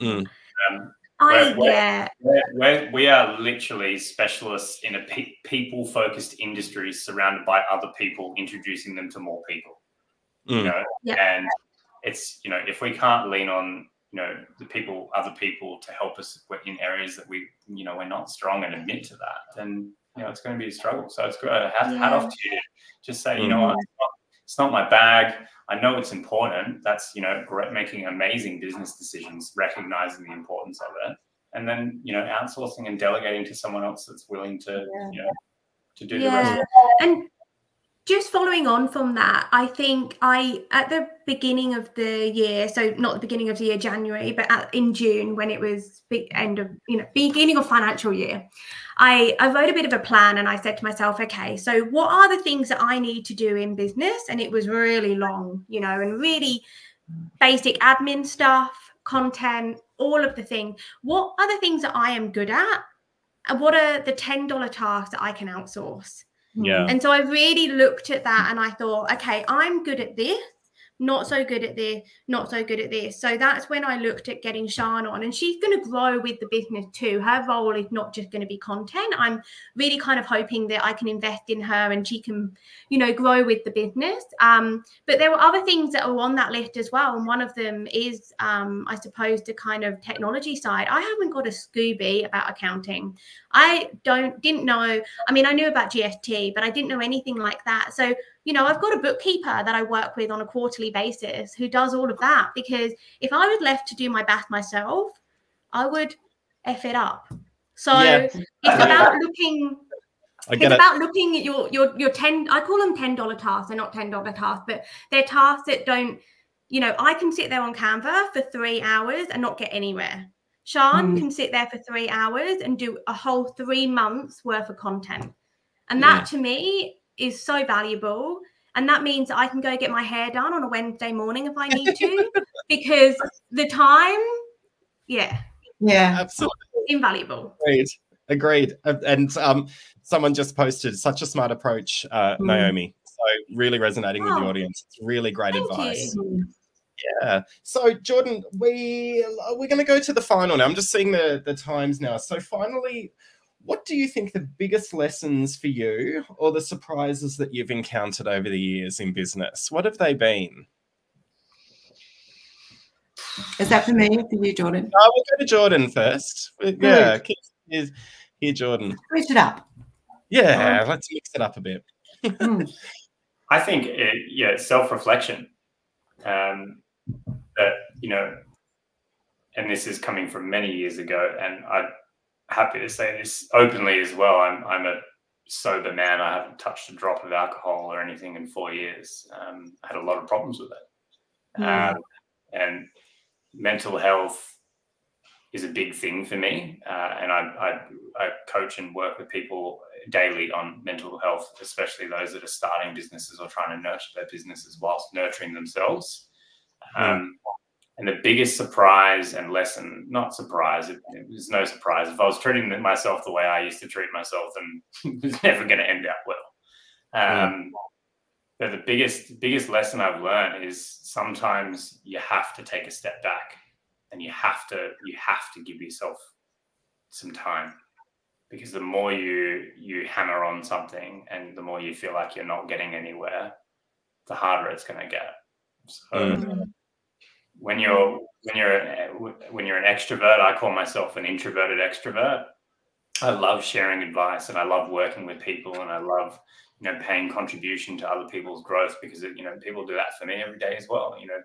Mm. Um, I Where- where- yeah we're, we're, we are literally specialists in a pe- people focused industry surrounded by other people, introducing them to more people. You Mm. know, Yeah. and it's you know if we can't lean on you know the people, other people to help us in areas that we you know we're not strong and admit to that, then you know it's going to be a struggle. So it's good. Hat, hat off to you. Just say you know what, mm-hmm. it's not, it's not my bag. I know it's important. That's you know great, making amazing business decisions, recognizing the importance of it, and then you know outsourcing and delegating to someone else that's willing to Yeah. you know to do the rest. yeah and just following on from that i think i at the beginning of the year so not the beginning of the year january but at, in june when it was big end of you know beginning of financial year I, I wrote a bit of a plan and I said to myself, okay, so what are the things that I need to do in business? And it was really long, you know, and really basic admin stuff, content, all of the things. What are the things that I am good at? And what are the $10 tasks that I can outsource? Yeah. And so I really looked at that and I thought, okay, I'm good at this, not so good at this, not so good at this. So that's when I looked at getting Shan on, and she's going to grow with the business too. Her role is not just going to be content. I'm really kind of hoping that I can invest in her and she can, you know, grow with the business. Um, but there were other things that are on that list as well. And one of them is, um, I suppose, the kind of technology side. I haven't got a Scooby about accounting. I don't didn't know. I mean, I knew about GST, but I didn't know anything like that. So, you know, I've got a bookkeeper that I work with on a quarterly basis who does all of that because if I was left to do my bath myself, I would F it up. So Yeah. it's about looking I get it's it. about looking at your your your 10 I call them $10 tasks. They're not $10 tasks, but they're tasks that don't, you know, I can sit there on Canva for three hours and not get anywhere. Sean Mm. can sit there for three hours and do a whole three months worth of content. And that to me is so valuable. And that means I can go get my hair done on a Wednesday morning if I need to, [laughs] because the time, yeah, Yeah. Absolutely. invaluable. Agreed. Agreed. And- And um, someone just posted such a smart approach, uh, Mm. Naomi. So really resonating with the Oh, audience. It's really great thank advice. you. Yeah. So Jordan, we we're going to go to the final now. I'm just seeing the the times now. So finally, what do you think the biggest lessons for you, or the surprises that you've encountered over the years in business? What have they been? Is that for me? For you, Jordan? Uh, we'll go to Jordan first. Yeah, here's, here, Jordan. Switch it up. Yeah, let's mix it up a bit. Mm. [laughs] I think it, yeah, self reflection. Um, that you know, and this is coming from many years ago, and I'm happy to say this openly as well. I'm I'm a sober man. I haven't touched a drop of alcohol or anything in four years. Um, I had a lot of problems with it, Mm. um, and mental health is a big thing for me. Uh, and I, I I coach and work with people daily on mental health, especially those that are starting businesses or trying to nurture their businesses whilst nurturing themselves. Um, and the biggest surprise and lesson, not surprise, it, it was no surprise. If I was treating myself the way I used to treat myself, then [laughs] it was never going to end out well. Um, But the biggest biggest lesson I've learned is sometimes you have to take a step back, and you have to you have to give yourself some time because the more you you hammer on something and the more you feel like you're not getting anywhere the harder it's going to get so Mm. When you're when you're when you're an extrovert i call myself an introverted extrovert i love sharing advice and i love working with people and i love you know paying contribution to other people's growth because it, you know people do that for me every day as well you know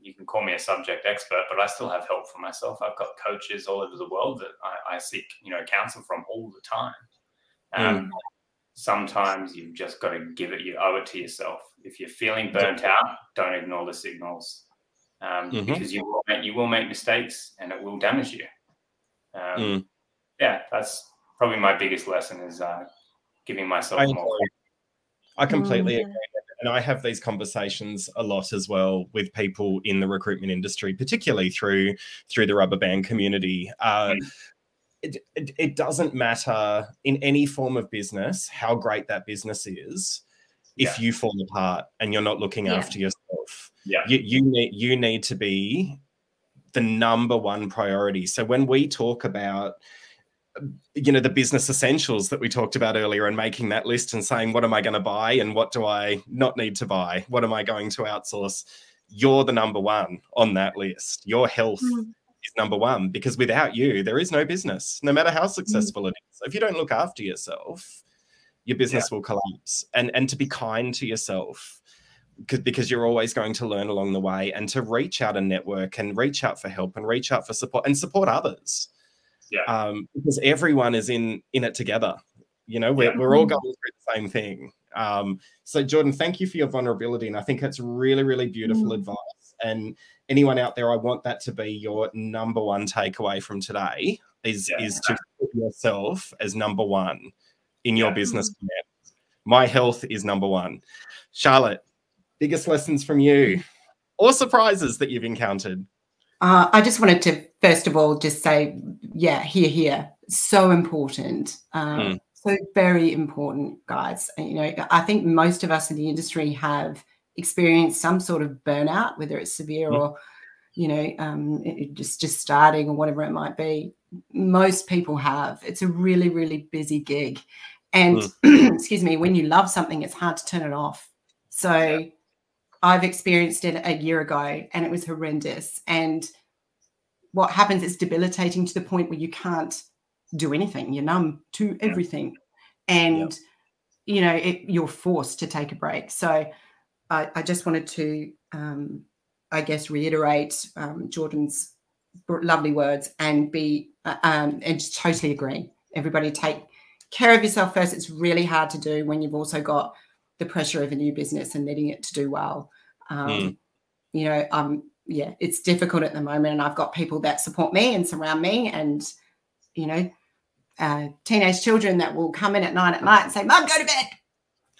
you can call me a subject expert, but I still have help for myself. I've got coaches all over the world that I, I seek, you know, counsel from all the time. Um, Sometimes you've just got to give it. You owe it to yourself. If you're feeling burnt out, don't ignore the signals, um, Mhm. because you will make you will make mistakes and it will damage you. Um, Mm. Yeah, that's probably my biggest lesson is uh, giving myself I, more. I completely Mm. agree. And I have these conversations a lot as well with people in the recruitment industry, particularly through through the Rubberband community. Uh, Mm. it, it, it doesn't matter in any form of business how great that business is if Yeah. you fall apart and you're not looking Yeah. after yourself. Yeah. You, you need you need to be the number one priority. So when we talk about you know the business essentials that we talked about earlier and making that list and saying what am i going to buy and what do i not need to buy? What am i going to outsource? You're the number one on that list. Your health Mm. is number one because without you there is no business no matter how successful it is. If you don't look after yourself your business will collapse. And and to be kind to yourself because because you're always going to learn along the way and to reach out and network and reach out for help and reach out for support and support others Yeah. um, because everyone is in in it together you know we're, Yeah. we're all going through the same thing um, so jordan thank you for your vulnerability and i think it's really really beautiful Mm. advice and anyone out there i want that to be your number one takeaway from today is Yeah. is to put yourself as number one in your Yeah. business plan. my health is number one charlotte biggest lessons from you or surprises that you've encountered Uh, I just wanted to, first of all, just say, yeah, here, here, so important. Um, Mm. So very important, guys. And, you know, I think most of us in the industry have experienced some sort of burnout, whether it's severe Mm. or, you know, um, it- it just just starting or whatever it might be. Most people have. It's a really, really busy gig, and [clears throat] excuse me, when you love something, it's hard to turn it off. So. I've experienced it a year ago and it was horrendous. And what happens is debilitating to the point where you can't do anything. You're numb to everything. And, you know, it, you're forced to take a break. So I, I just wanted to, um, I guess, reiterate um, Jordan's lovely words and be, uh, um, and just totally agree. Everybody take care of yourself first. It's really hard to do when you've also got the pressure of a new business and needing it to do well. Um, Mm. You know, um, yeah, it's difficult at the moment, and I've got people that support me and surround me, and you know, uh, teenage children that will come in at nine at night and say, "Mom, go to bed."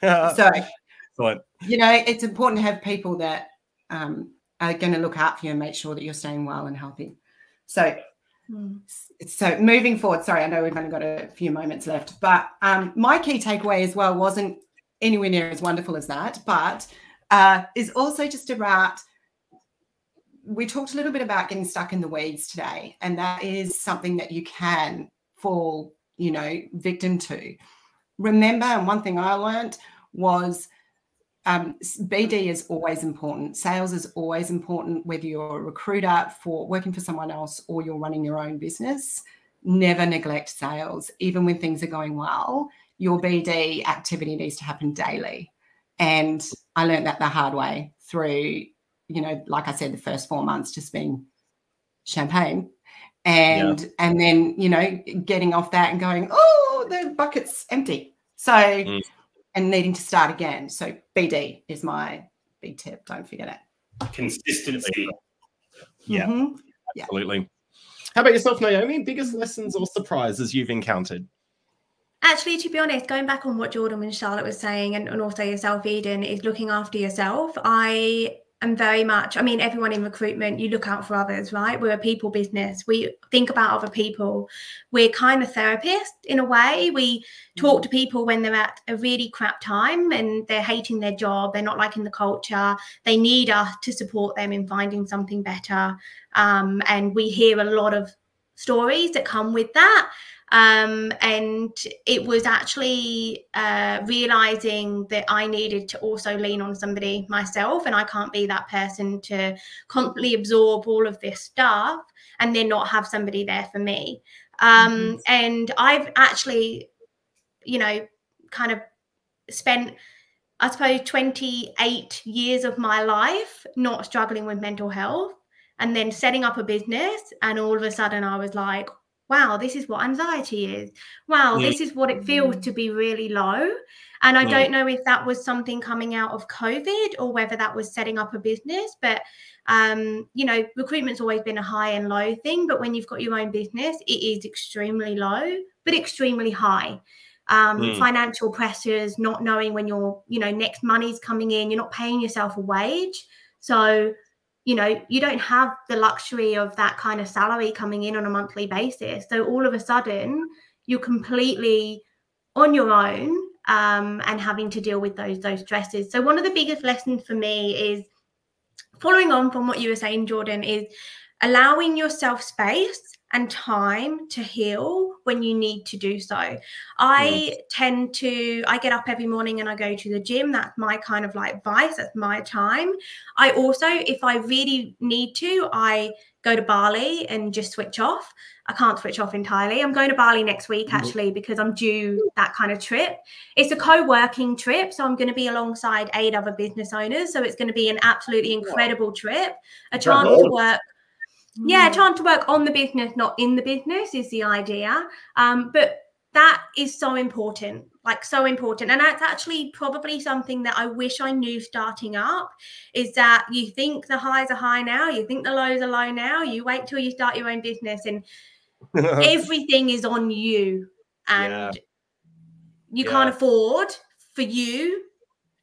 [laughs] So Excellent. you know, it's important to have people that um, are going to look out for you and make sure that you're staying well and healthy. So Mm. So moving forward, sorry, I know we've only got a few moments left, but um, my key takeaway as well wasn't anywhere near as wonderful as that, but uh, is also just about we talked a little bit about getting stuck in the weeds today, and that is something that you can fall, you know, victim to. Remember, and one thing I learned was um, BD is always important. Sales is always important, whether you're a recruiter for working for someone else or you're running your own business. Never neglect sales, even when things are going well. Your BD activity needs to happen daily. And I learned that the hard way through, you know, like I said, the first four months just being champagne. And yeah. and then, you know, getting off that and going, oh, the bucket's empty. So mm and needing to start again. So BD is my big tip. Don't forget it. Consistency. Yeah, mm-hmm. absolutely. Yeah. How about yourself, Naomi? Biggest lessons or surprises you've encountered? Actually, to be honest, going back on what Jordan and Charlotte was saying, and, and also yourself, Eden, is looking after yourself. I am very much, I mean, everyone in recruitment, you look out for others, right? We're a people business. We think about other people. We're kind of therapists in a way. We talk to people when they're at a really crap time and they're hating their job, they're not liking the culture. They need us to support them in finding something better. Um, and we hear a lot of stories that come with that. Um, and it was actually uh, realizing that I needed to also lean on somebody myself, and I can't be that person to constantly absorb all of this stuff and then not have somebody there for me. Um, mm-hmm. And I've actually, you know, kind of spent. I suppose 28 years of my life not struggling with mental health and then setting up a business. And all of a sudden, I was like, wow, this is what anxiety is. Wow, yeah. this is what it feels to be really low. And I yeah. don't know if that was something coming out of COVID or whether that was setting up a business. But, um, you know, recruitment's always been a high and low thing. But when you've got your own business, it is extremely low, but extremely high. Um, mm. Financial pressures, not knowing when your, you know, next money's coming in, you're not paying yourself a wage. So you know you don't have the luxury of that kind of salary coming in on a monthly basis. So all of a sudden you're completely on your own um, and having to deal with those those stresses. So one of the biggest lessons for me is following on from what you were saying jordan is allowing yourself space and time to heal when you need to do so. I mm. tend to, I get up every morning and I go to the gym. That's my kind of like vice, that's my time. I also, if I really need to, I go to Bali and just switch off. I can't switch off entirely. I'm going to Bali next week mm-hmm. actually because I'm due that kind of trip. It's a co-working trip, so I'm going to be alongside eight other business owners. So it's going to be an absolutely incredible trip, a chance to work yeah, mm. trying to work on the business, not in the business, is the idea. Um, but that is so important, like so important. And that's actually probably something that I wish I knew starting up is that you think the highs are high now, you think the lows are low now, you wait till you start your own business and [laughs] everything is on you. And yeah. you yeah. can't afford for you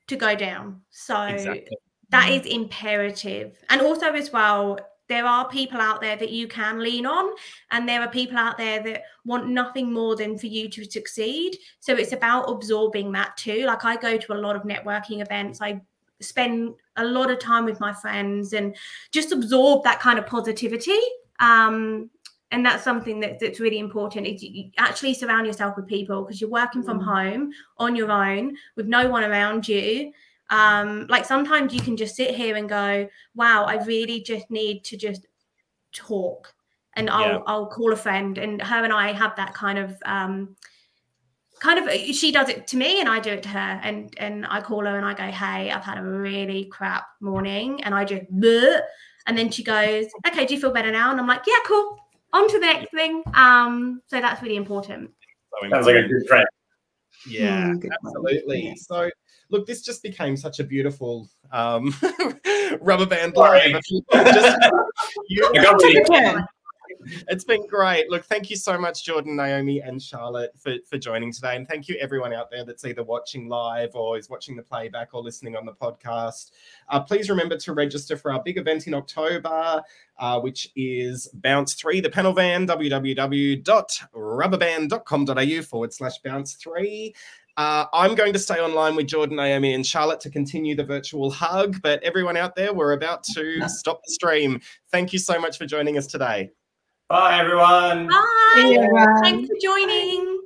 to go down. So exactly. that mm. is imperative. And also, as well, there are people out there that you can lean on and there are people out there that want nothing more than for you to succeed. So it's about absorbing that too. Like i go to a lot of networking events. I spend a lot of time with my friends and just absorb that kind of positivity. Um, and that's something that, that's really important. Is you actually surround yourself with people because you're working from mm. home on your own with no one around you um like sometimes you can just sit here and go wow i really just need to just talk and i'll yeah. i'll call a friend. And her and i have that kind of um kind of she does it to me and i do it to her. And and i call her and i go hey i've had a really crap morning. And i just Bleh. and then she goes okay do you feel better now? And i'm like yeah cool. On to the next thing. Um so that's really important. Sounds like a good friend. Yeah mm, absolutely. So look, this just became such a beautiful um, [laughs] Rubberband Live. [laughs] just, you, I got it's been great. Look, thank you so much, Jordan, Naomi, and Charlotte for, for joining today. And thank you everyone out there that's either watching live or is watching the playback or listening on the podcast. Uh, please remember to register for our big event in October, uh, which is Bounce 3, the panel van, www.rubberband.com.au forward slash bounce 3. Uh, I'm going to stay online with Jordan, Naomi, and Charlotte to continue the virtual hug. But everyone out there, we're about to stop the stream. Thank you so much for joining us today. Bye, everyone. Bye. Thanks for joining.